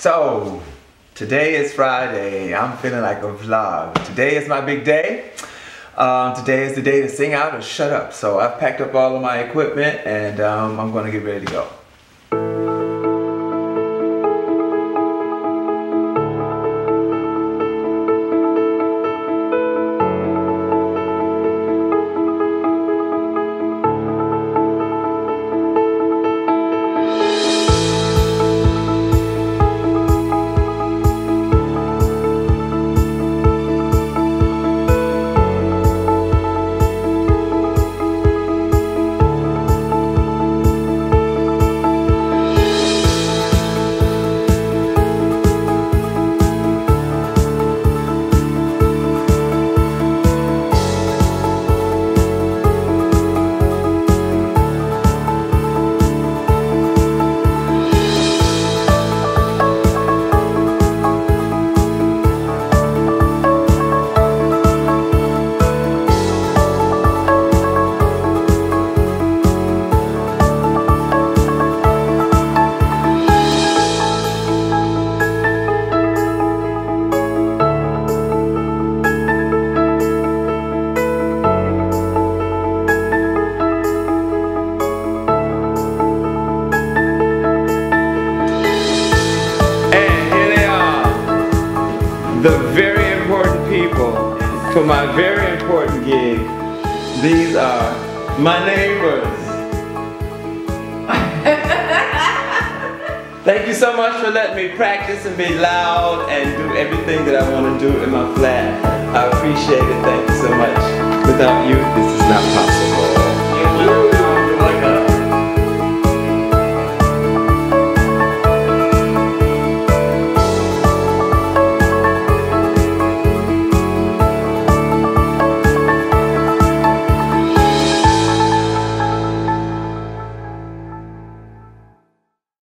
So, today is Friday. I'm feeling like a vlog. Today is my big day. Um, today is the day to sing out or shut up. So I've packed up all of my equipment and um, I'm gonna get ready to go. The very important people for my very important gig. These are my neighbors. Thank you so much for letting me practice and be loud and do everything that I want to do in my flat. I appreciate it. Thank you so much. Without you, this is not possible.